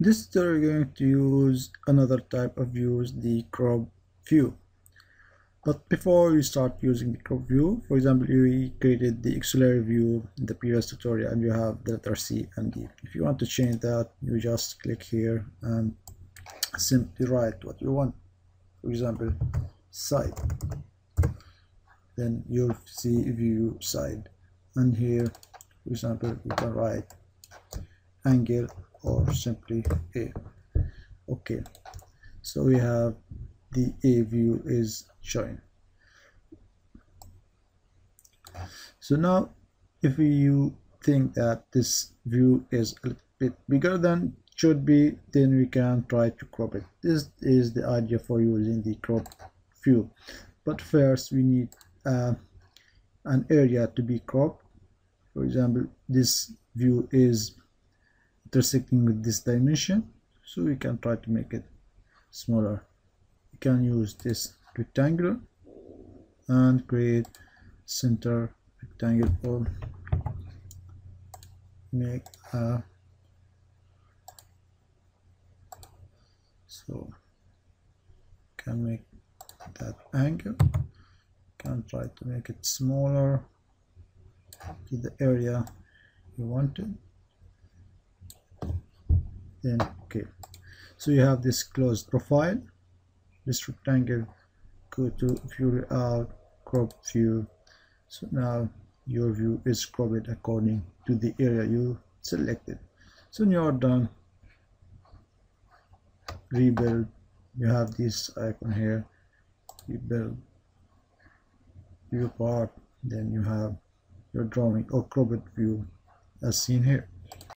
this tutorial we're going to use another type of views the crop view. But before you start using the crop view for example you created the auxiliary view in the previous tutorial and you have the letter C and D. If you want to change that you just click here and simply write what you want. For example side. Then you'll see view side. And here for example you can write angle or simply a. Okay. So we have the a view is showing. So now if you think that this view is a bit bigger than should be then we can try to crop it. This is the idea for using the crop view. But first we need uh, an area to be cropped. For example this view is intersecting with this dimension so we can try to make it smaller. You can use this rectangle and create center rectangle or make a so can make that angle. Can try to make it smaller to the area you wanted then okay. So you have this closed profile. This rectangle go to view crop view. So now your view is cropped according to the area you selected. So when you are done rebuild. You have this icon here. Rebuild. View part. Then you have your drawing or cropped view as seen here